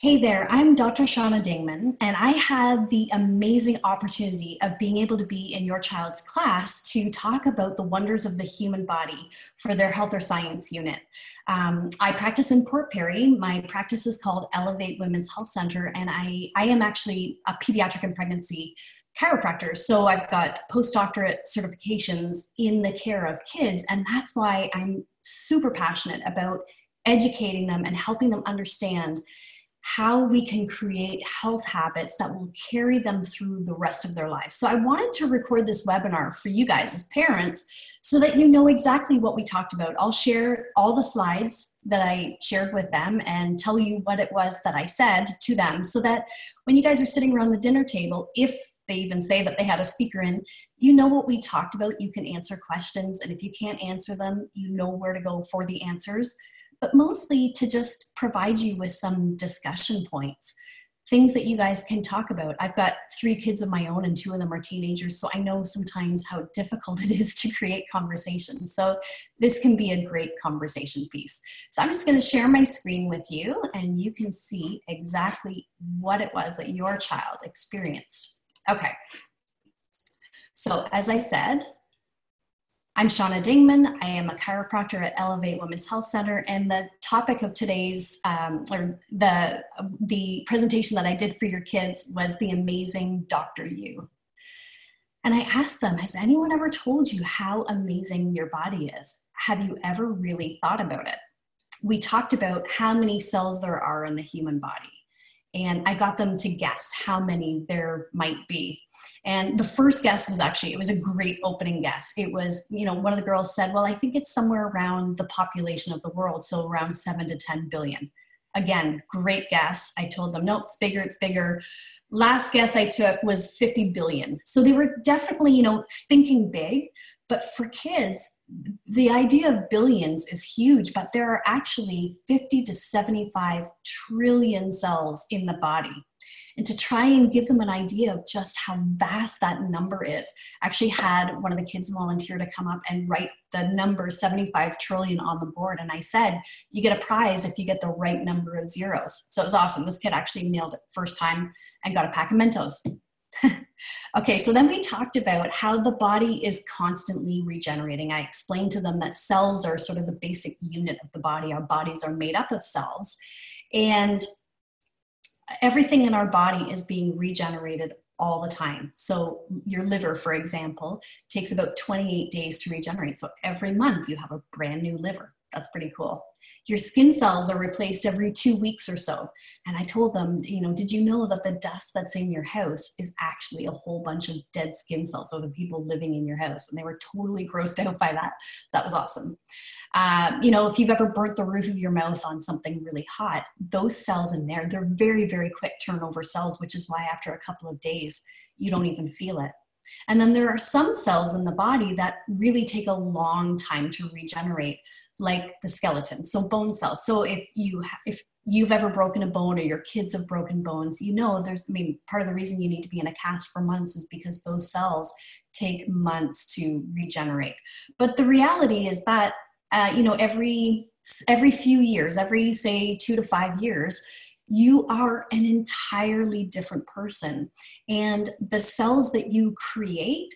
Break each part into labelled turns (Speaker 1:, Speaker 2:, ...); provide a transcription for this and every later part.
Speaker 1: Hey there, I'm Dr. Shawna Dingman, and I had the amazing opportunity of being able to be in your child's class to talk about the wonders of the human body for their health or science unit. Um, I practice in Port Perry. My practice is called Elevate Women's Health Center, and I, I am actually a pediatric and pregnancy chiropractor. So I've got postdoctorate certifications in the care of kids, and that's why I'm super passionate about educating them and helping them understand how we can create health habits that will carry them through the rest of their lives. So I wanted to record this webinar for you guys as parents so that you know exactly what we talked about. I'll share all the slides that I shared with them and tell you what it was that I said to them so that when you guys are sitting around the dinner table, if they even say that they had a speaker in, you know what we talked about. You can answer questions, and if you can't answer them, you know where to go for the answers but mostly to just provide you with some discussion points, things that you guys can talk about. I've got three kids of my own, and two of them are teenagers, so I know sometimes how difficult it is to create conversations. So, this can be a great conversation piece. So, I'm just going to share my screen with you, and you can see exactly what it was that your child experienced. Okay. So, as I said, I'm Shawna Dingman. I am a chiropractor at Elevate Women's Health Center, and the topic of today's um, or the the presentation that I did for your kids was the amazing Dr. You. And I asked them, has anyone ever told you how amazing your body is? Have you ever really thought about it? We talked about how many cells there are in the human body and I got them to guess how many there might be. And the first guess was actually, it was a great opening guess. It was, you know, one of the girls said, Well, I think it's somewhere around the population of the world, so around seven to 10 billion. Again, great guess. I told them, Nope, it's bigger, it's bigger. Last guess I took was 50 billion. So they were definitely, you know, thinking big, but for kids, the idea of billions is huge, but there are actually 50 to 75 trillion cells in the body. And to try and give them an idea of just how vast that number is, I actually had one of the kids volunteer to come up and write the number 75 trillion on the board. And I said, you get a prize if you get the right number of zeros. So it was awesome. This kid actually nailed it first time and got a pack of Mentos. okay, so then we talked about how the body is constantly regenerating. I explained to them that cells are sort of the basic unit of the body. Our bodies are made up of cells. And everything in our body is being regenerated all the time. So, your liver, for example, takes about 28 days to regenerate. So, every month you have a brand new liver. That's pretty cool your skin cells are replaced every two weeks or so. And I told them, you know, did you know that the dust that's in your house is actually a whole bunch of dead skin cells of the people living in your house? And they were totally grossed out by that. That was awesome. Um, you know, if you've ever burnt the roof of your mouth on something really hot, those cells in there, they're very, very quick turnover cells, which is why after a couple of days, you don't even feel it. And then there are some cells in the body that really take a long time to regenerate like the skeleton so bone cells. So if you if you've ever broken a bone or your kids have broken bones you know there's i mean part of the reason you need to be in a cast for months is because those cells take months to regenerate. But the reality is that uh, you know every every few years every say two to five years you are an entirely different person. And the cells that you create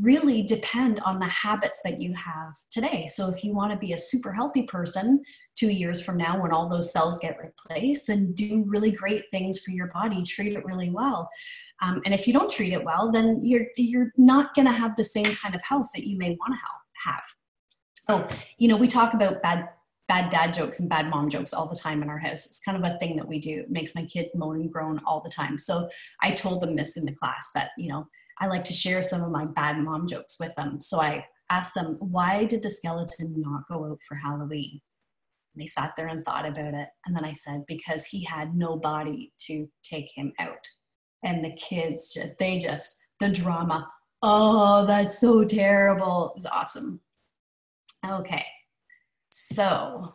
Speaker 1: really depend on the habits that you have today. So if you want to be a super healthy person two years from now when all those cells get replaced, then do really great things for your body, treat it really well. Um, and if you don't treat it well, then you're you're not going to have the same kind of health that you may want to have. Oh, you know, we talk about bad bad dad jokes and bad mom jokes all the time in our house. It's kind of a thing that we do. It makes my kids moan and groan all the time. So I told them this in the class that, you know, I like to share some of my bad mom jokes with them. So I asked them, why did the skeleton not go out for Halloween? And they sat there and thought about it. And then I said, because he had no body to take him out. And the kids just, they just, the drama, oh, that's so terrible. It was awesome. Okay. So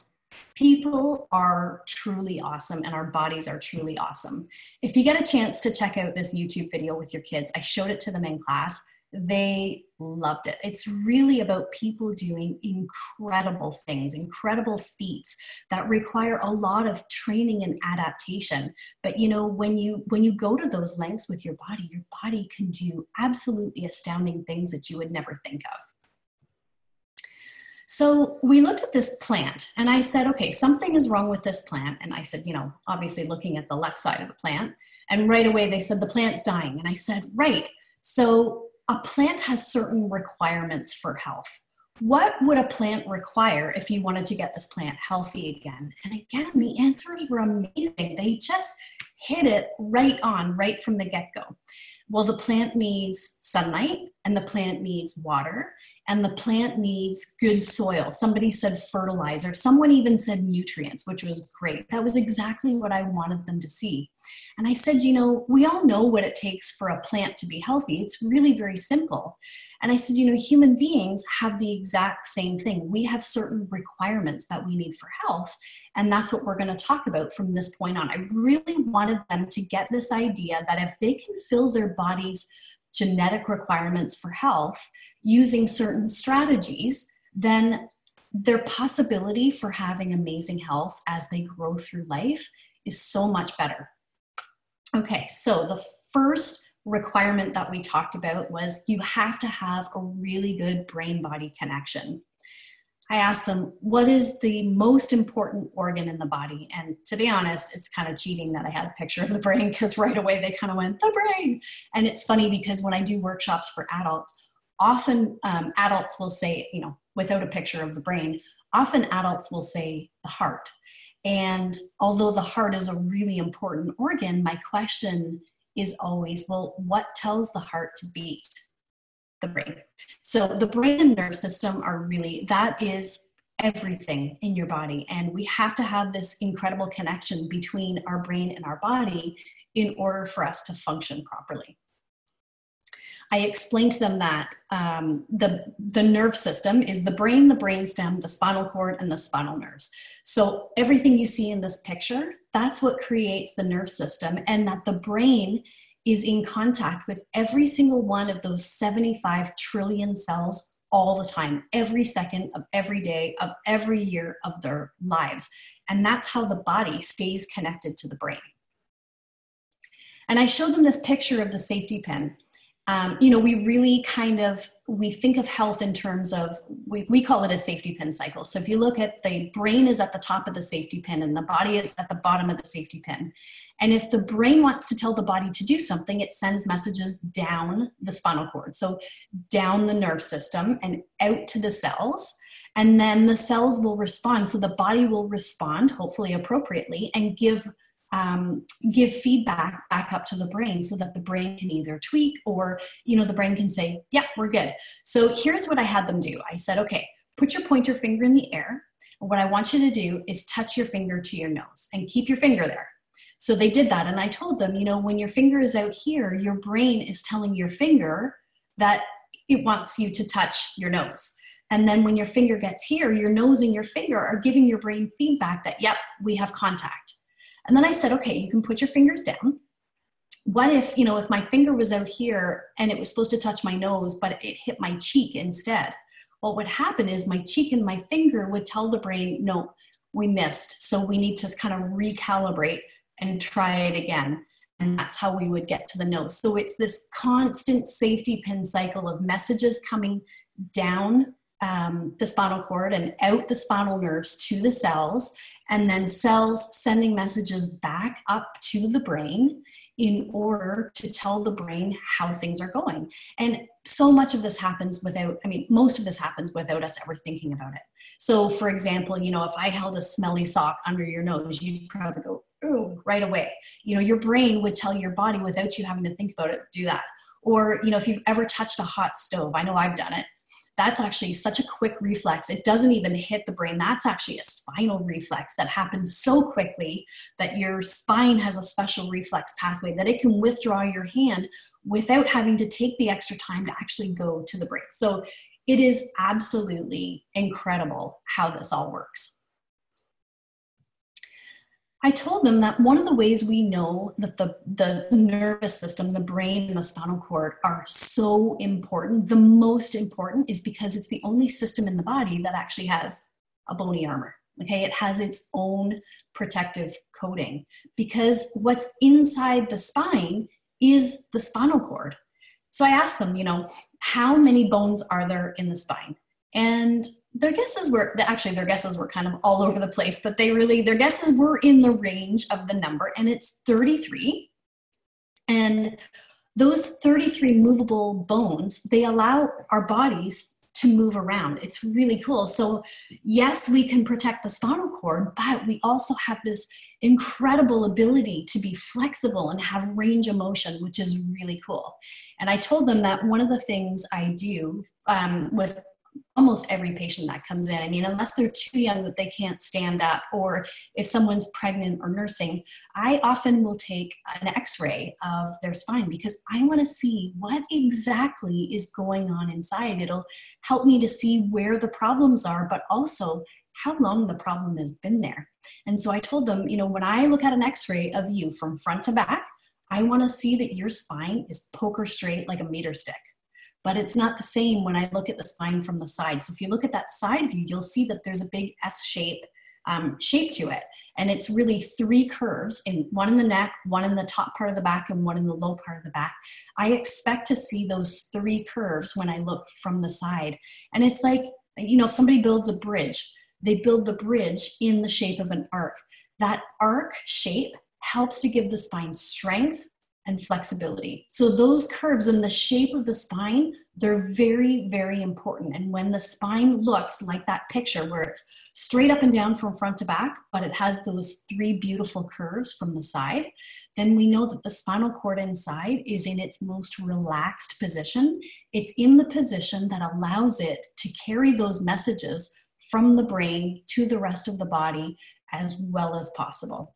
Speaker 1: people are truly awesome and our bodies are truly awesome. If you get a chance to check out this YouTube video with your kids, I showed it to them in class. they loved it. It's really about people doing incredible things, incredible feats that require a lot of training and adaptation. But you know, when you when you go to those lengths with your body, your body can do absolutely astounding things that you would never think of. So we looked at this plant and I said, okay, something is wrong with this plant. And I said, you know, obviously looking at the left side of the plant. And right away they said, the plant's dying. And I said, right. So a plant has certain requirements for health. What would a plant require if you wanted to get this plant healthy again? And again, the answers were amazing. They just hit it right on, right from the get go. Well, the plant needs sunlight and the plant needs water and the plant needs good soil. Somebody said fertilizer. Someone even said nutrients, which was great. That was exactly what I wanted them to see. And I said, you know, we all know what it takes for a plant to be healthy. It's really very simple. And I said, you know, human beings have the exact same thing. We have certain requirements that we need for health. And that's what we're going to talk about from this point on. I really wanted them to get this idea that if they can fill their body's genetic requirements for health using certain strategies, then their possibility for having amazing health as they grow through life is so much better. Okay, so the first requirement that we talked about was you have to have a really good brain body connection. I asked them, what is the most important organ in the body? And to be honest, it's kind of cheating that I had a picture of the brain because right away they kind of went, the brain. And it's funny because when I do workshops for adults, often um, adults will say, you know, without a picture of the brain, often adults will say the heart. And although the heart is a really important organ, my question is always, well, what tells the heart to beat? The brain. So the brain and nerve system are really, that is everything in your body. And we have to have this incredible connection between our brain and our body in order for us to function properly. I explained to them that um, the, the nerve system is the brain, the brainstem, the spinal cord, and the spinal nerves. So everything you see in this picture, that's what creates the nerve system, and that the brain is in contact with every single one of those 75 trillion cells all the time, every second of every day of every year of their lives. And that's how the body stays connected to the brain. And I showed them this picture of the safety pin um, you know we really kind of we think of health in terms of we, we call it a safety pin cycle. So if you look at the brain is at the top of the safety pin and the body is at the bottom of the safety pin. And if the brain wants to tell the body to do something it sends messages down the spinal cord. So down the nerve system and out to the cells. And then the cells will respond. So the body will respond hopefully appropriately and give um, give feedback back up to the brain so that the brain can either tweak or you know the brain can say yeah we're good. So here's what i had them do. I said okay put your pointer finger in the air. And what i want you to do is touch your finger to your nose and keep your finger there. So they did that. And i told them you know when your finger is out here your brain is telling your finger that it wants you to touch your nose. And then when your finger gets here your nose and your finger are giving your brain feedback that yep we have contact and then I said, okay, you can put your fingers down. What if, you know, if my finger was out here and it was supposed to touch my nose, but it hit my cheek instead? What would happen is my cheek and my finger would tell the brain, no, we missed. So we need to kind of recalibrate and try it again. And that's how we would get to the nose. So it's this constant safety pin cycle of messages coming down um, the spinal cord and out the spinal nerves to the cells and then cells sending messages back up to the brain in order to tell the brain how things are going. And so much of this happens without, I mean, most of this happens without us ever thinking about it. So, for example, you know, if I held a smelly sock under your nose, you'd probably go, ooh, right away. You know, your brain would tell your body without you having to think about it, do that. Or, you know, if you've ever touched a hot stove, I know I've done it that's actually such a quick reflex. It doesn't even hit the brain. That's actually a spinal reflex that happens so quickly that your spine has a special reflex pathway that it can withdraw your hand without having to take the extra time to actually go to the brain. So it is absolutely incredible how this all works. I told them that one of the ways we know that the, the nervous system, the brain, and the spinal cord are so important, the most important, is because it's the only system in the body that actually has a bony armor. Okay, it has its own protective coating because what's inside the spine is the spinal cord. So I asked them, you know, how many bones are there in the spine? And their guesses were actually their guesses were kind of all over the place but they really their guesses were in the range of the number and it's 33 and those 33 movable bones they allow our bodies to move around. It's really cool. So yes we can protect the spinal cord but we also have this incredible ability to be flexible and have range of motion which is really cool. And i told them that one of the things i do um, with almost every patient that comes in. I mean, unless they're too young that they can't stand up, or if someone's pregnant or nursing, I often will take an x ray of their spine because I want to see what exactly is going on inside. It'll help me to see where the problems are, but also how long the problem has been there. And so I told them, you know, when I look at an x ray of you from front to back, I want to see that your spine is poker straight like a meter stick but it's not the same when I look at the spine from the side. So if you look at that side view, you'll see that there's a big S shape um, shape to it. And it's really three curves in one in the neck, one in the top part of the back, and one in the low part of the back. I expect to see those three curves when I look from the side. And it's like, you know, if somebody builds a bridge, they build the bridge in the shape of an arc. That arc shape helps to give the spine strength and flexibility. So those curves and the shape of the spine, they're very, very important. And when the spine looks like that picture where it's straight up and down from front to back, but it has those three beautiful curves from the side, then we know that the spinal cord inside is in its most relaxed position. It's in the position that allows it to carry those messages from the brain to the rest of the body as well as possible.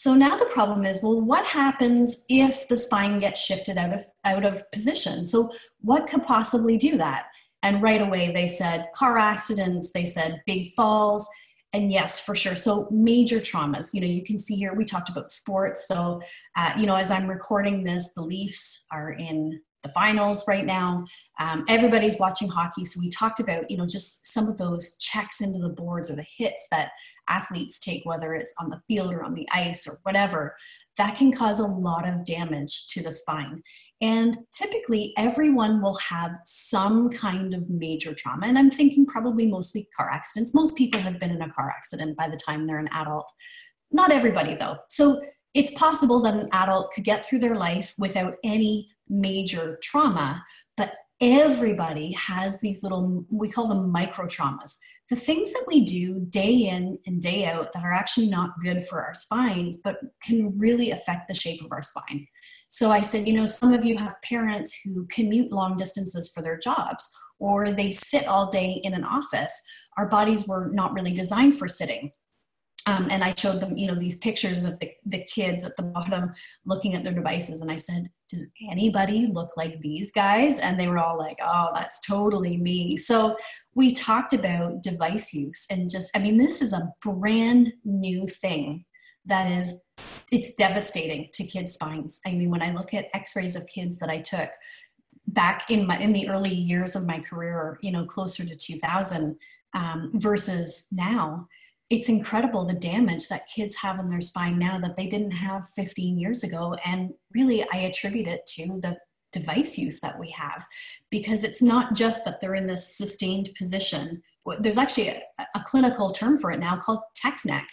Speaker 1: So now the problem is, well, what happens if the spine gets shifted out of out of position? So what could possibly do that? And right away they said car accidents, they said big falls, and yes, for sure. So major traumas. You know, you can see here we talked about sports. So uh, you know, as I'm recording this, the Leafs are in the finals right now. Um, everybody's watching hockey, so we talked about you know just some of those checks into the boards or the hits that athletes take, whether it's on the field or on the ice or whatever, that can cause a lot of damage to the spine. And typically, everyone will have some kind of major trauma. And I'm thinking probably mostly car accidents. Most people have been in a car accident by the time they're an adult. Not everybody, though. So it's possible that an adult could get through their life without any major trauma, but everybody has these little, we call them micro traumas the things that we do day in and day out that are actually not good for our spines, but can really affect the shape of our spine. So I said, you know, some of you have parents who commute long distances for their jobs, or they sit all day in an office. Our bodies were not really designed for sitting. Um, and I showed them, you know, these pictures of the, the kids at the bottom looking at their devices. And I said, does anybody look like these guys? And they were all like, oh, that's totally me. So we talked about device use and just, I mean, this is a brand new thing that is, it's devastating to kids' spines. I mean, when I look at x-rays of kids that I took back in my, in the early years of my career, you know, closer to 2000 um, versus now, it's incredible the damage that kids have in their spine now that they didn't have 15 years ago. And really, I attribute it to the device use that we have because it's not just that they're in this sustained position. There's actually a, a clinical term for it now called text neck.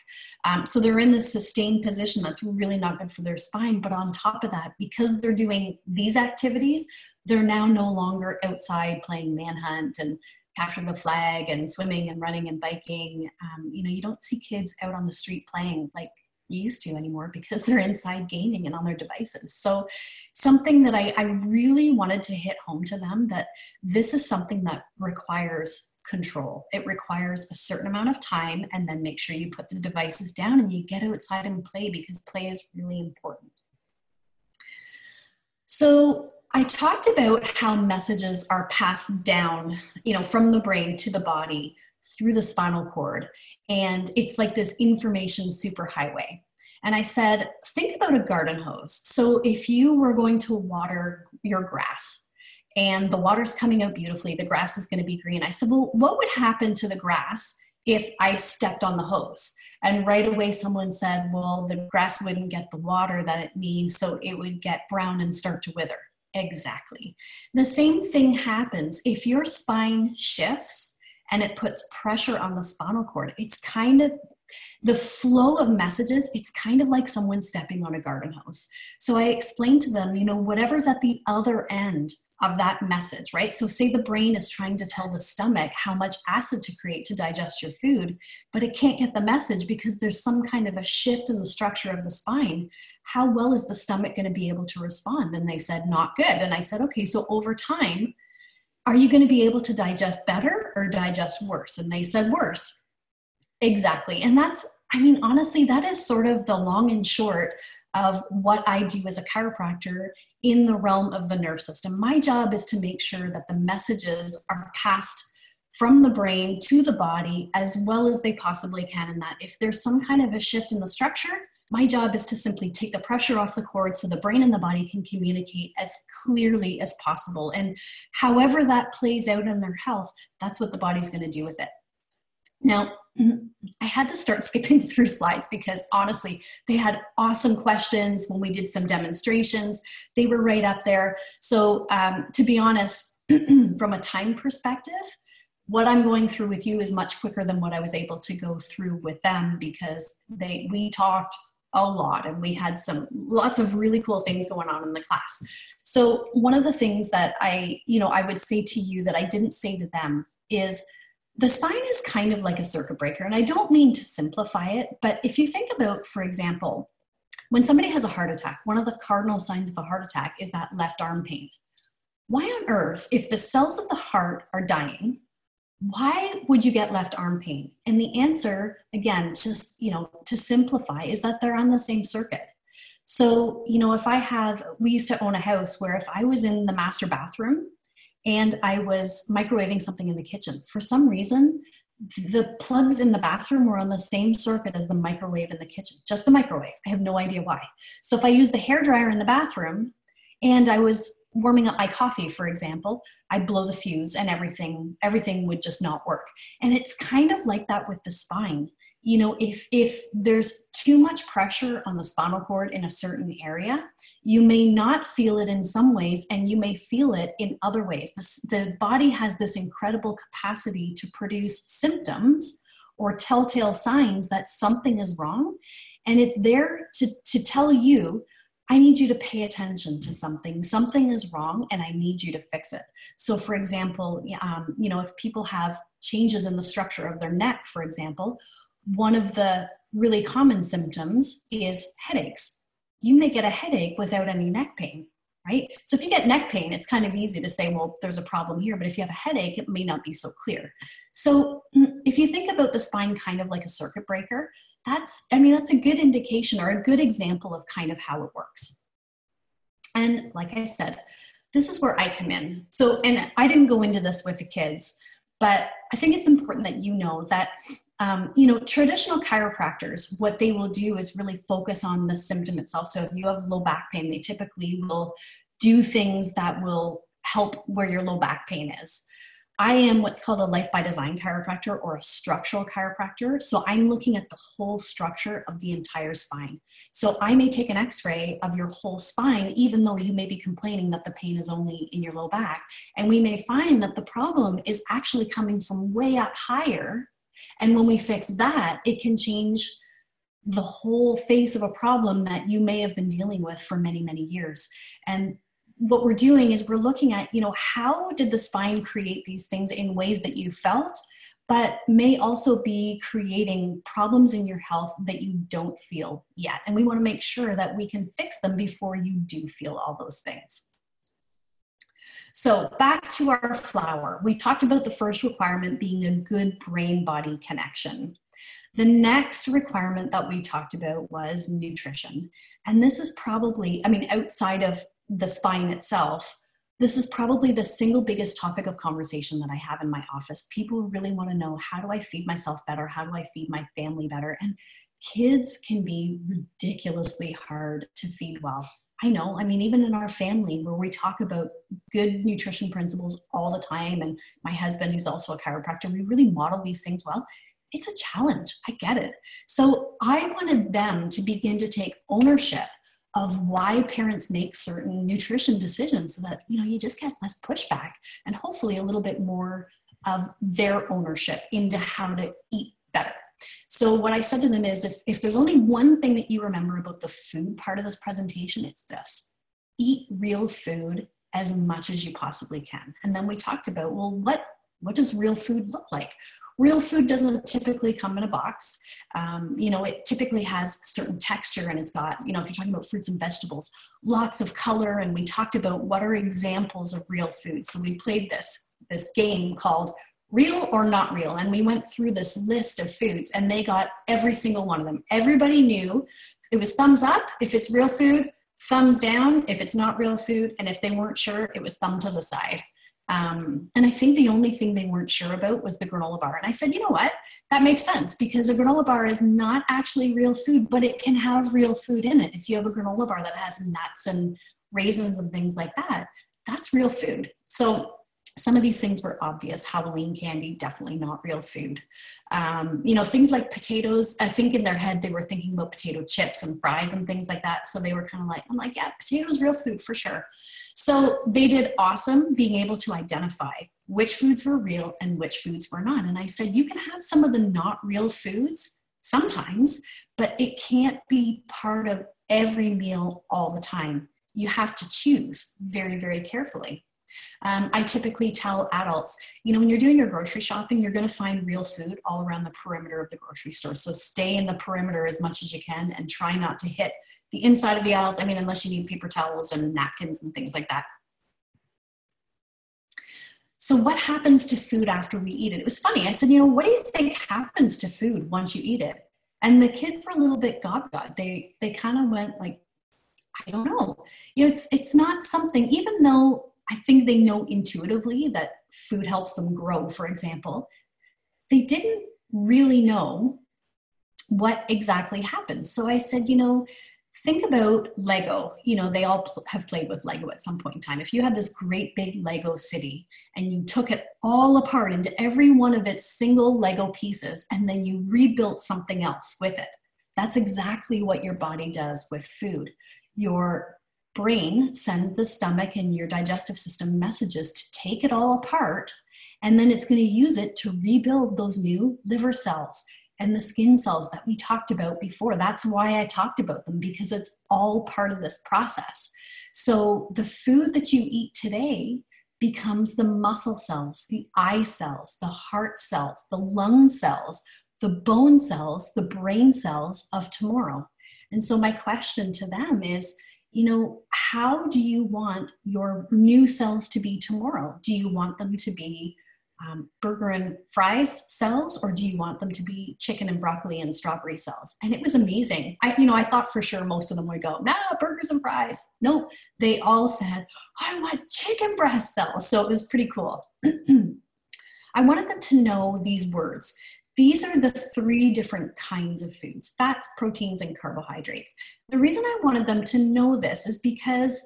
Speaker 1: Um, so they're in this sustained position that's really not good for their spine. But on top of that, because they're doing these activities, they're now no longer outside playing manhunt and capture the flag and swimming and running and biking. Um, you know, you don't see kids out on the street playing like you used to anymore because they're inside gaming and on their devices. So, something that I, I really wanted to hit home to them that this is something that requires control. It requires a certain amount of time, and then make sure you put the devices down and you get outside and play because play is really important. So, I talked about how messages are passed down, you know, from the brain to the body through the spinal cord. And it's like this information superhighway. And I said, think about a garden hose. So if you were going to water your grass and the water's coming out beautifully, the grass is going to be green. I said, well, what would happen to the grass if I stepped on the hose? And right away, someone said, well, the grass wouldn't get the water that it needs, so it would get brown and start to wither. Exactly. The same thing happens if your spine shifts and it puts pressure on the spinal cord. It's kind of the flow of messages, it's kind of like someone stepping on a garden hose. So I explained to them, you know, whatever's at the other end of that message, right? So, say the brain is trying to tell the stomach how much acid to create to digest your food, but it can't get the message because there's some kind of a shift in the structure of the spine. How well is the stomach going to be able to respond? And they said, not good. And I said, okay, so over time, are you going to be able to digest better or digest worse? And they said, worse. Exactly. And that's, I mean, honestly, that is sort of the long and short of what I do as a chiropractor in the realm of the nerve system. My job is to make sure that the messages are passed from the brain to the body as well as they possibly can. And that if there's some kind of a shift in the structure, my job is to simply take the pressure off the cord so the brain and the body can communicate as clearly as possible. And however that plays out in their health, that's what the body's going to do with it. Now, I had to start skipping through slides because honestly, they had awesome questions when we did some demonstrations. They were right up there. So, um, to be honest, from a time perspective, what I'm going through with you is much quicker than what I was able to go through with them because they we talked a lot and we had some lots of really cool things going on in the class. So one of the things that I, you know, I would say to you that I didn't say to them is the spine is kind of like a circuit breaker. And I don't mean to simplify it, but if you think about, for example, when somebody has a heart attack, one of the cardinal signs of a heart attack is that left arm pain. Why on earth, if the cells of the heart are dying, why would you get left arm pain? And the answer, again, just, you know, to simplify, is that they're on the same circuit. So, you know, if I have, we used to own a house where if I was in the master bathroom and I was microwaving something in the kitchen. For some reason, the plugs in the bathroom were on the same circuit as the microwave in the kitchen, just the microwave. I have no idea why. So if I use the hair dryer in the bathroom and I was warming up my coffee, for example, I blow the fuse and everything everything would just not work. And it's kind of like that with the spine. You know, if if there's too much pressure on the spinal cord in a certain area, you may not feel it in some ways and you may feel it in other ways. The body has this incredible capacity to produce symptoms or telltale signs that something is wrong. And it's there to, to tell you, I need you to pay attention to something. Something is wrong and I need you to fix it. So, for example, um, you know, if people have changes in the structure of their neck, for example, one of the really common symptoms is headaches you may get a headache without any neck pain, right? So if you get neck pain, it's kind of easy to say, well, there's a problem here. But if you have a headache, it may not be so clear. So mm, if you think about the spine kind of like a circuit breaker, that's, I mean, that's a good indication or a good example of kind of how it works. And like I said, this is where I come in. So, and I didn't go into this with the kids, but I think it's important that you know that um, you know, traditional chiropractors, what they will do is really focus on the symptom itself. So if you have low back pain, they typically will do things that will help where your low back pain is. I am what's called a life by design chiropractor or a structural chiropractor. So I'm looking at the whole structure of the entire spine. So I may take an x ray of your whole spine, even though you may be complaining that the pain is only in your low back. And we may find that the problem is actually coming from way up higher and when we fix that, it can change the whole face of a problem that you may have been dealing with for many, many years. And what we're doing is we're looking at, you know, how did the spine create these things in ways that you felt, but may also be creating problems in your health that you don't feel yet. And we want to make sure that we can fix them before you do feel all those things. So back to our flower. We talked about the first requirement being a good brain body connection. The next requirement that we talked about was nutrition. And this is probably, I mean, outside of the spine itself, this is probably the single biggest topic of conversation that I have in my office. People really want to know how do I feed myself better? How do I feed my family better? And kids can be ridiculously hard to feed well. I know, I mean, even in our family where we talk about good nutrition principles all the time, and my husband, who's also a chiropractor, we really model these things well. It's a challenge. I get it. So I wanted them to begin to take ownership of why parents make certain nutrition decisions so that you know you just get less pushback and hopefully a little bit more of their ownership into how to eat better. So what i said to them is if, if there's only one thing that you remember about the food part of this presentation it's this. Eat real food as much as you possibly can. And then we talked about well what what does real food look like Real food doesn't typically come in a box. Um, you know, it typically has certain texture and it's got, you know, if you're talking about fruits and vegetables, lots of color. And we talked about what are examples of real food. So we played this, this game called real or not real. And we went through this list of foods and they got every single one of them. Everybody knew it was thumbs up if it's real food, thumbs down if it's not real food. And if they weren't sure, it was thumb to the side. Um, and I think the only thing they weren't sure about was the granola bar. And I said, you know what? That makes sense because a granola bar is not actually real food, but it can have real food in it. If you have a granola bar that has nuts and raisins and things like that, that's real food. So some of these things were obvious. Halloween candy, definitely not real food. Um, you know, things like potatoes, I think in their head they were thinking about potato chips and fries and things like that. So they were kind of like, I'm like, yeah, potatoes, real food for sure. So they did awesome being able to identify which foods were real and which foods were not. And I said, you can have some of the not real foods sometimes, but it can't be part of every meal all the time. You have to choose very, very carefully. Um, I typically tell adults, you know, when you're doing your grocery shopping, you're going to find real food all around the perimeter of the grocery store. So stay in the perimeter as much as you can and try not to hit the inside of the aisles. I mean, unless you need paper towels and napkins and things like that. So, what happens to food after we eat it? It was funny. I said, you know, what do you think happens to food once you eat it? And the kids were a little bit gobgod. They they kind of went like, I don't know. You know, it's it's not something. Even though I think they know intuitively that food helps them grow, for example, they didn't really know what exactly happens. So I said, you know, think about Lego. You know, they all pl- have played with Lego at some point in time. If you had this great big Lego city and you took it all apart into every one of its single Lego pieces and then you rebuilt something else with it, that's exactly what your body does with food. Your brain sends the stomach and your digestive system messages to take it all apart and then it's going to use it to rebuild those new liver cells and the skin cells that we talked about before. That's why I talked about them because it's all part of this process. So the food that you eat today becomes the muscle cells, the eye cells, the heart cells, the lung cells, the bone cells, the brain cells of tomorrow. And so my question to them is, you know, how do you want your new cells to be tomorrow? Do you want them to be um, burger and fries cells or do you want them to be chicken and broccoli and strawberry cells? And it was amazing. I you know i thought for sure most of them would go nah burgers and fries. No they all said i want chicken breast cells. So it was pretty cool. I wanted them to know these words these are the three different kinds of foods fats proteins and carbohydrates the reason i wanted them to know this is because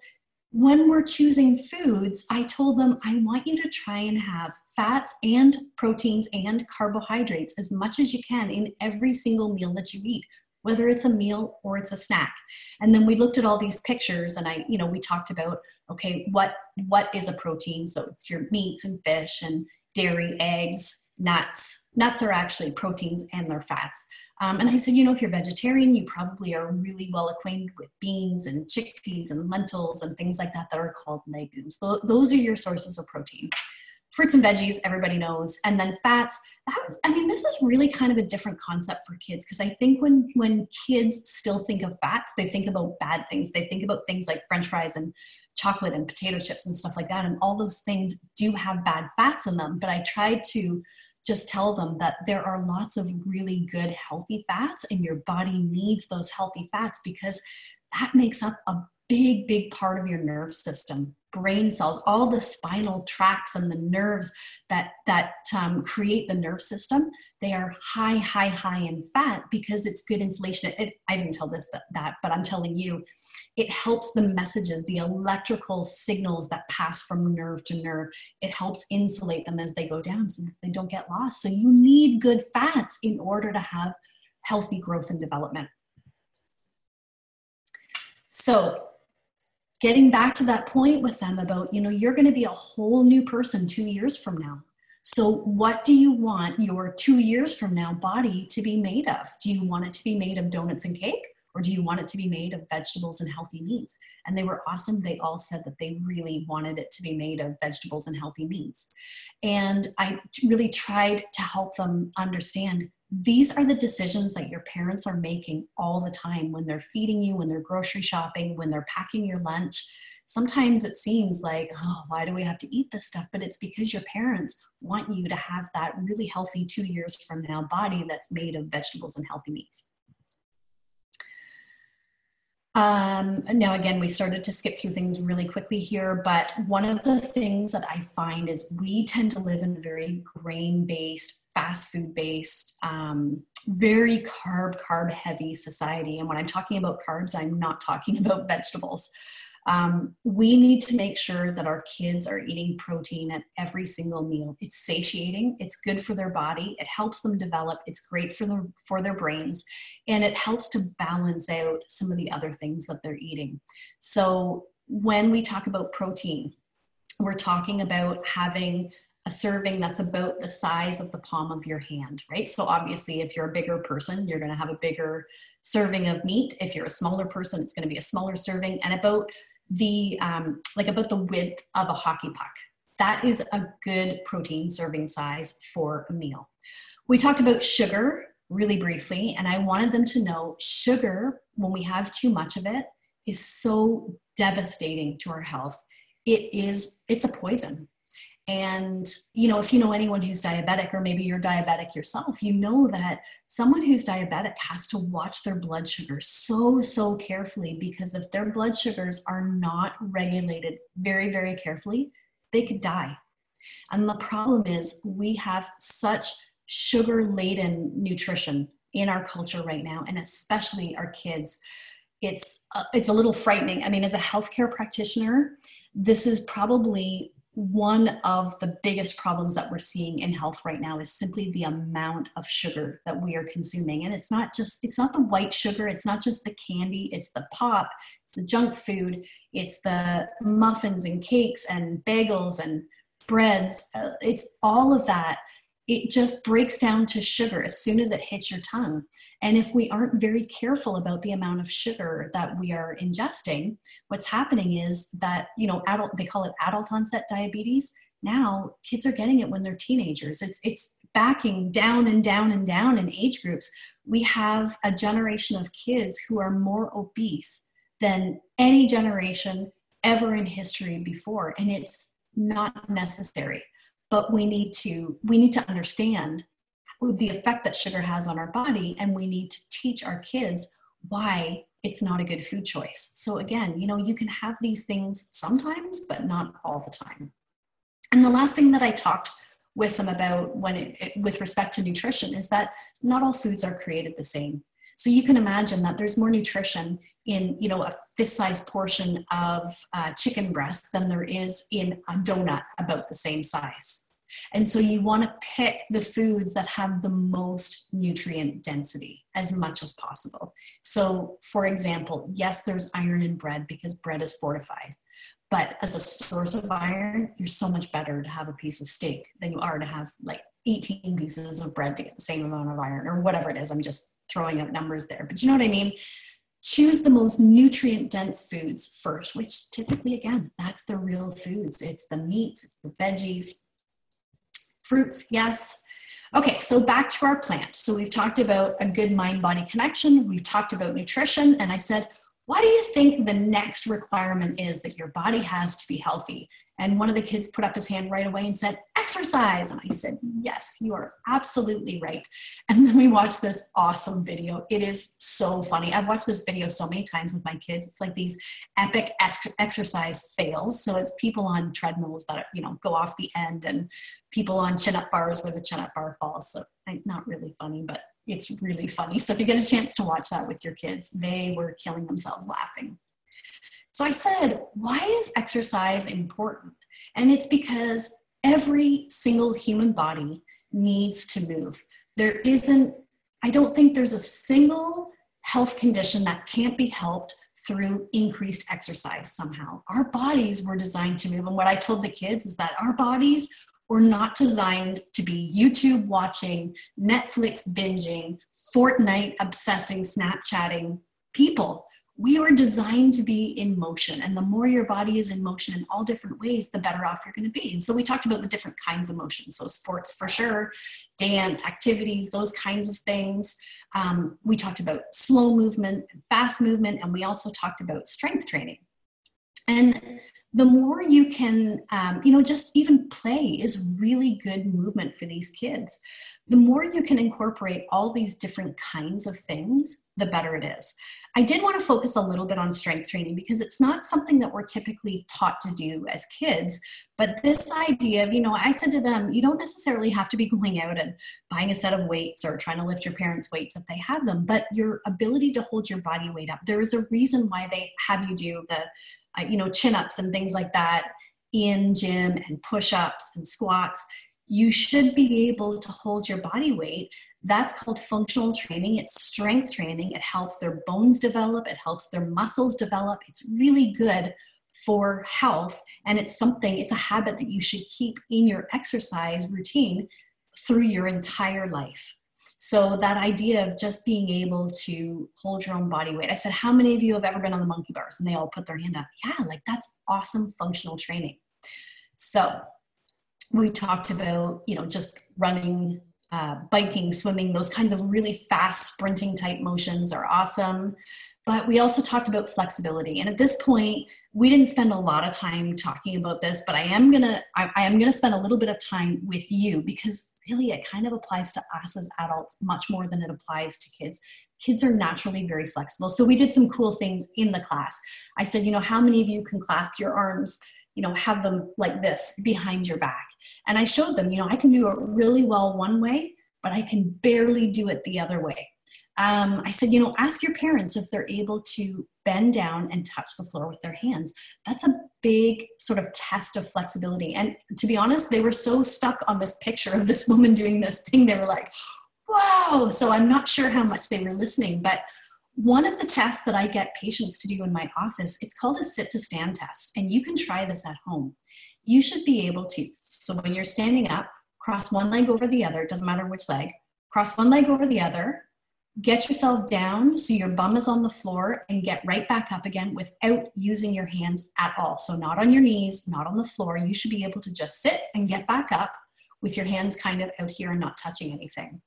Speaker 1: when we're choosing foods, I told them, I want you to try and have fats and proteins and carbohydrates as much as you can in every single meal that you eat, whether it's a meal or it's a snack. And then we looked at all these pictures and I, you know, we talked about, okay, what what is a protein? So it's your meats and fish and dairy, eggs, nuts. Nuts are actually proteins and they're fats. Um, and I said, you know, if you're vegetarian, you probably are really well acquainted with beans and chickpeas and lentils and things like that that are called legumes. those are your sources of protein. Fruits and veggies, everybody knows. And then fats, that was, I mean, this is really kind of a different concept for kids because I think when, when kids still think of fats, they think about bad things. They think about things like french fries and chocolate and potato chips and stuff like that. And all those things do have bad fats in them. But I tried to just tell them that there are lots of really good healthy fats and your body needs those healthy fats because that makes up a big big part of your nerve system brain cells, all the spinal tracts and the nerves that that um, create the nerve system, they are high, high, high in fat because it's good insulation. It, I didn't tell this that, that, but I'm telling you, it helps the messages, the electrical signals that pass from nerve to nerve. It helps insulate them as they go down so they don't get lost. So you need good fats in order to have healthy growth and development. So getting back to that point with them about, you know, you're going to be a whole new person two years from now. So, what do you want your two years from now body to be made of? Do you want it to be made of donuts and cake? Or do you want it to be made of vegetables and healthy meats? And they were awesome. They all said that they really wanted it to be made of vegetables and healthy meats. And I really tried to help them understand these are the decisions that your parents are making all the time when they're feeding you, when they're grocery shopping, when they're packing your lunch. Sometimes it seems like, oh, why do we have to eat this stuff? But it's because your parents want you to have that really healthy two years from now body that's made of vegetables and healthy meats. Um, now, again, we started to skip through things really quickly here, but one of the things that I find is we tend to live in a very grain based, fast food based, um, very carb, carb heavy society. And when I'm talking about carbs, I'm not talking about vegetables. Um, we need to make sure that our kids are eating protein at every single meal. It's satiating, it's good for their body, it helps them develop, it's great for their, for their brains, and it helps to balance out some of the other things that they're eating. So when we talk about protein, we're talking about having a serving that's about the size of the palm of your hand, right? So obviously, if you're a bigger person, you're going to have a bigger serving of meat. If you're a smaller person, it's going to be a smaller serving, and about the um, like about the width of a hockey puck. That is a good protein serving size for a meal. We talked about sugar really briefly, and I wanted them to know sugar, when we have too much of it, is so devastating to our health. It is, it's a poison. And, you know, if you know anyone who's diabetic, or maybe you're diabetic yourself, you know that someone who's diabetic has to watch their blood sugar so, so carefully because if their blood sugars are not regulated very, very carefully, they could die. And the problem is, we have such sugar laden nutrition in our culture right now, and especially our kids. It's, uh, it's a little frightening. I mean, as a healthcare practitioner, this is probably one of the biggest problems that we're seeing in health right now is simply the amount of sugar that we are consuming. And it's not just it's not the white sugar it's not just the candy it's the pop it's the junk food it's the muffins and cakes and bagels and breads. Uh, it's all of that it just breaks down to sugar as soon as it hits your tongue and if we aren't very careful about the amount of sugar that we are ingesting, what's happening is that, you know, adult, they call it adult onset diabetes. Now kids are getting it when they're teenagers. It's, it's backing down and down and down in age groups. We have a generation of kids who are more obese than any generation ever in history before. And it's not necessary but we need to we need to understand the effect that sugar has on our body and we need to teach our kids why it's not a good food choice. So again you know you can have these things sometimes but not all the time. And the last thing that i talked with them about when it, it, with respect to nutrition is that not all foods are created the same so you can imagine that there's more nutrition in you know a fist-sized portion of uh, chicken breast than there is in a donut about the same size and so you want to pick the foods that have the most nutrient density as much as possible. So, for example, yes, there's iron in bread because bread is fortified. But as a source of iron, you're so much better to have a piece of steak than you are to have like 18 pieces of bread to get the same amount of iron or whatever it is. I'm just throwing out numbers there. But you know what I mean? choose the most nutrient dense foods first, which typically, again, that's the real foods. It's the meats, it's the veggies, Fruits, yes. Okay, so back to our plant. So we've talked about a good mind body connection, we've talked about nutrition, and I said, Why do you think the next requirement is that your body has to be healthy? And one of the kids put up his hand right away and said, exercise. And I said, yes, you are absolutely right. And then we watched this awesome video. It is so funny. I've watched this video so many times with my kids. It's like these epic ex- exercise fails. So it's people on treadmills that, you know, go off the end and people on chin up bars where the chin up bar falls. So eh, not really funny, but it's really funny. So if you get a chance to watch that with your kids, they were killing themselves laughing. So I said, why is exercise important? And it's because every single human body needs to move. There isn't, I don't think there's a single health condition that can't be helped through increased exercise somehow. Our bodies were designed to move. And what I told the kids is that our bodies were not designed to be YouTube watching, Netflix binging, Fortnite obsessing, Snapchatting people we are designed to be in motion and the more your body is in motion in all different ways the better off you're going to be. And so we talked about the different kinds of motion so sports for sure dance activities those kinds of things. Um, we talked about slow movement fast movement and we also talked about strength training. And the more you can um, you know just even play is really good movement for these kids. The more you can incorporate all these different kinds of things the better it is I did want to focus a little bit on strength training because it's not something that we're typically taught to do as kids. But this idea of, you know, I said to them, you don't necessarily have to be going out and buying a set of weights or trying to lift your parents' weights if they have them, but your ability to hold your body weight up. There is a reason why they have you do the, uh, you know, chin ups and things like that in gym and push ups and squats. You should be able to hold your body weight that's called functional training. It's strength training. It helps their bones develop, it helps their muscles develop. It's really good for health. And it's something, it's a habit that you should keep in your exercise routine through your entire life. So, that idea of just being able to hold your own body weight. I said, How many of you have ever been on the monkey bars? And they all put their hand up. Yeah, like that's awesome functional training. So, we talked about, you know, just running uh, biking, swimming, those kinds of really fast sprinting type motions are awesome. But we also talked about flexibility. And at this point, we didn't spend a lot of time talking about this, but I am gonna I, I am gonna spend a little bit of time with you because really it kind of applies to us as adults much more than it applies to kids kids are naturally very flexible. So we did some cool things in the class. I said, you know, how many of you can clasp your arms, you know, have them like this behind your back? And I showed them, you know, I can do it really well one way, but I can barely do it the other way. Um, I said, you know, ask your parents if they're able to bend down and touch the floor with their hands. That's a big sort of test of flexibility. And to be honest, they were so stuck on this picture of this woman doing this thing, they were like, wow. So I'm not sure how much they were listening, but one of the tests that I get patients to do in my office, it's called a sit to stand test, and you can try this at home you should be able to. So when you're standing up, cross one leg over the other, doesn't matter which leg, cross one leg over the other, get yourself down so your bum is on the floor and get right back up again without using your hands at all. So not on your knees, not on the floor. You should be able to just sit and get back up with your hands kind of out here and not touching anything.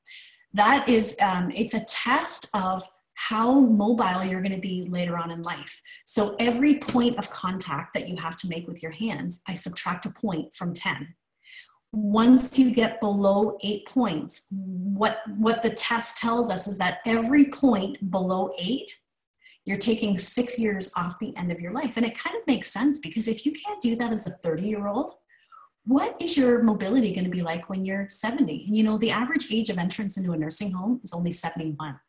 Speaker 1: That is, um, it's a test of how mobile you're going to be later on in life. So every point of contact that you have to make with your hands, I subtract a point from 10. Once you get below eight points, what, what the test tells us is that every point below eight, you're taking six years off the end of your life. And it kind of makes sense because if you can't do that as a 30 year old, what is your mobility going to be like when you're 70? You know, the average age of entrance into a nursing home is only 71.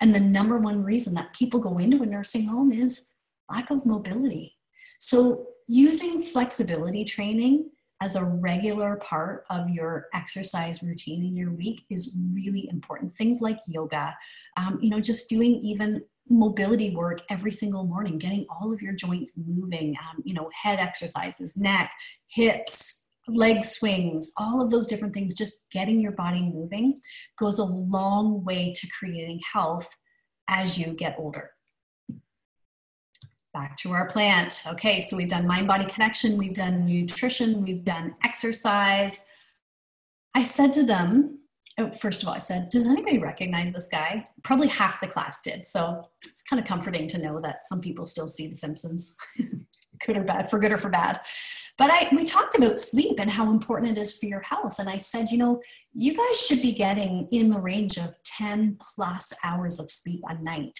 Speaker 1: And the number one reason that people go into a nursing home is lack of mobility. So, using flexibility training as a regular part of your exercise routine in your week is really important. Things like yoga, um, you know, just doing even mobility work every single morning, getting all of your joints moving, um, you know, head exercises, neck, hips, leg swings, all of those different things, just getting your body moving goes a long way to creating health as you get older. Back to our plant. Okay, so we've done mind body connection, we've done nutrition, we've done exercise. I said to them, oh, first of all, I said, Does anybody recognize this guy? Probably half the class did. So it's kind of comforting to know that some people still see The Simpsons, good or bad, for good or for bad. But I, we talked about sleep and how important it is for your health. And I said, you know, you guys should be getting in the range of 10 plus hours of sleep a night.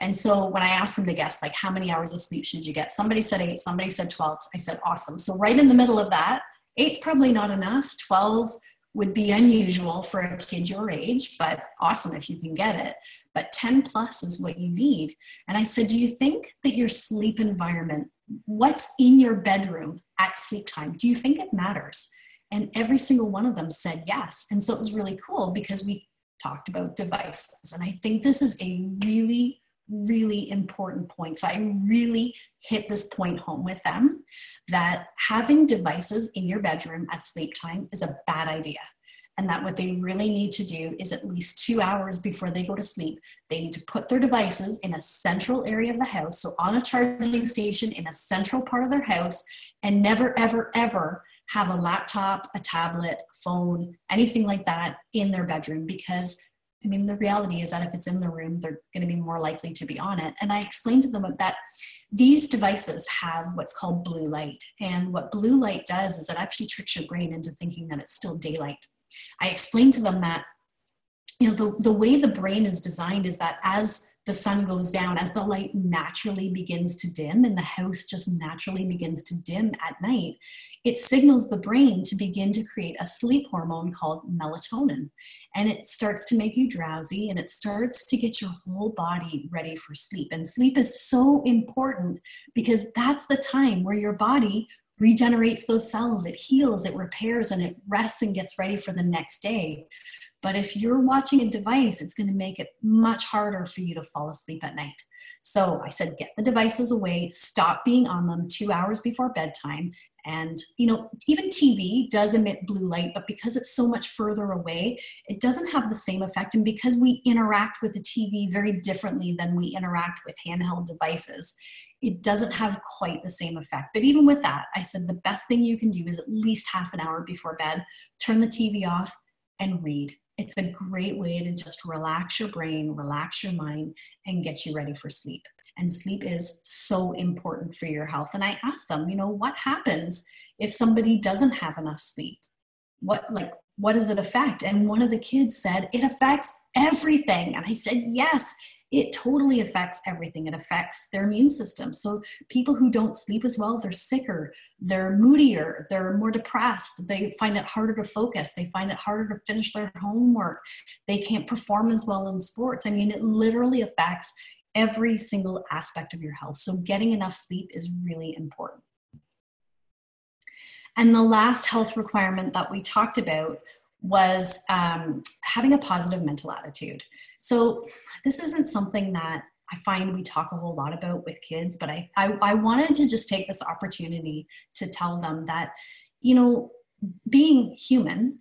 Speaker 1: And so when I asked them to guess, like, how many hours of sleep should you get? Somebody said eight, somebody said 12. I said, awesome. So right in the middle of that, eight's probably not enough. 12 would be unusual for a kid your age, but awesome if you can get it. But 10 plus is what you need. And I said, Do you think that your sleep environment, what's in your bedroom at sleep time, do you think it matters? And every single one of them said yes. And so it was really cool because we talked about devices. And I think this is a really, really important point. So I really hit this point home with them that having devices in your bedroom at sleep time is a bad idea. And that what they really need to do is at least two hours before they go to sleep, they need to put their devices in a central area of the house. So on a charging mm-hmm. station in a central part of their house, and never, ever, ever have a laptop, a tablet, phone, anything like that in their bedroom because I mean, the reality is that if it's in the room, they're going to be more likely to be on it. And I explained to them that these devices have what's called blue light. And what blue light does is it actually tricks your brain into thinking that it's still daylight. I explained to them that, you know, the, the way the brain is designed is that as the sun goes down, as the light naturally begins to dim and the house just naturally begins to dim at night, it signals the brain to begin to create a sleep hormone called melatonin. And it starts to make you drowsy and it starts to get your whole body ready for sleep. And sleep is so important because that's the time where your body regenerates those cells, it heals, it repairs, and it rests and gets ready for the next day. But if you're watching a device, it's going to make it much harder for you to fall asleep at night. So I said, get the devices away, stop being on them two hours before bedtime. And, you know, even TV does emit blue light, but because it's so much further away, it doesn't have the same effect. And because we interact with the TV very differently than we interact with handheld devices, it doesn't have quite the same effect. But even with that, I said the best thing you can do is at least half an hour before bed, turn the TV off and read it's a great way to just relax your brain, relax your mind, and get you ready for sleep. And sleep is so important for your health. And I asked them, you know, what happens if somebody doesn't have enough sleep? What, like, what does it affect? And one of the kids said, it affects everything. And I said, yes, it totally affects everything. It affects their immune system. So people who don't sleep as well, they're sicker, they're moodier, they're more depressed, they find it harder to focus, they find it harder to finish their homework, they can't perform as well in sports. I mean, it literally affects every single aspect of your health. So getting enough sleep is really important. And the last health requirement that we talked about was um, having a positive mental attitude. So this isn't something that I find we talk a whole lot about with kids, but I, I, I wanted to just take this opportunity to tell them that, you know, being human,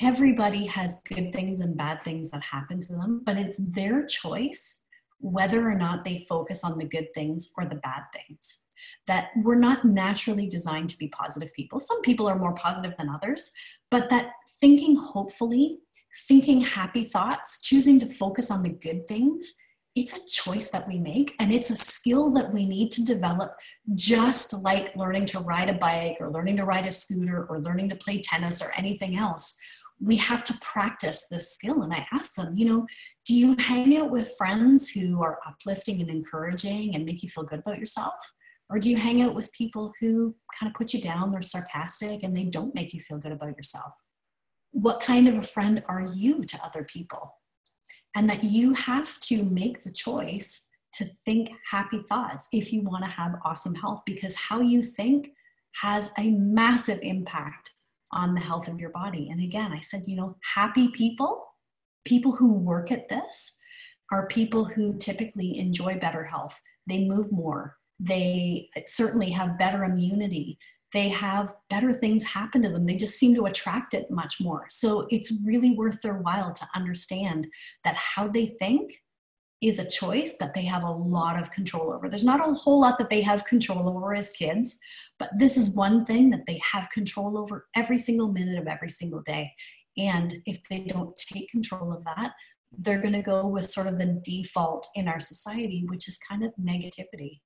Speaker 1: everybody has good things and bad things that happen to them, but it's their choice whether or not they focus on the good things or the bad things. That we're not naturally designed to be positive people. Some people are more positive than others, but that thinking hopefully thinking happy thoughts, choosing to focus on the good things, it's a choice that we make and it's a skill that we need to develop just like learning to ride a bike or learning to ride a scooter or learning to play tennis or anything else we have to practice this skill and i ask them you know do you hang out with friends who are uplifting and encouraging and make you feel good about yourself or do you hang out with people who kind of put you down they're sarcastic and they don't make you feel good about yourself what kind of a friend are you to other people? And that you have to make the choice to think happy thoughts if you want to have awesome health, because how you think has a massive impact on the health of your body. And again, I said, you know, happy people, people who work at this, are people who typically enjoy better health. They move more. They certainly have better immunity they have better things happen to them. They just seem to attract it much more. So it's really worth their while to understand that how they think is a choice that they have a lot of control over. There's not a whole lot that they have control over as kids, but this is one thing that they have control over every single minute of every single day. And if they don't take control of that, they're going to go with sort of the default in our society, which is kind of negativity.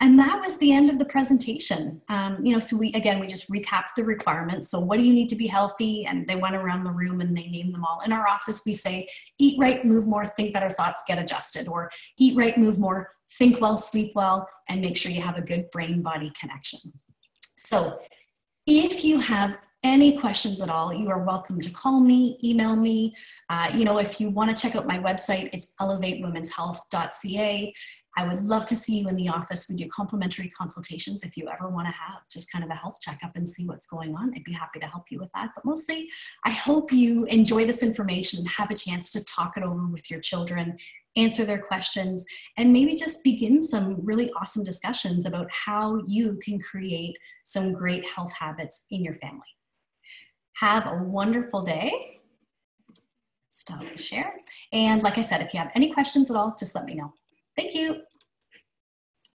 Speaker 1: And that was the end of the presentation. Um, you know, so we, again, we just recapped the requirements. So what do you need to be healthy? And they went around the room and they named them all. In our office, we say, eat right, move more, think better thoughts, get adjusted. Or eat right, move more, think well, sleep well, and make sure you have a good brain-body connection. So if you have any questions at all, you are welcome to call me, email me. Uh, you know, if you want to check out my website, it's elevatewomenshealth.ca. I would love to see you in the office. We do complimentary consultations if you ever want to have just kind of a health checkup and see what's going on. I'd be happy to help you with that. But mostly, I hope you enjoy this information, and have a chance to talk it over with your children, answer their questions, and maybe just begin some really awesome discussions about how you can create some great health habits in your family. Have a wonderful day. Stop the share. And like I said, if you have any questions at all, just let me know. Thank you.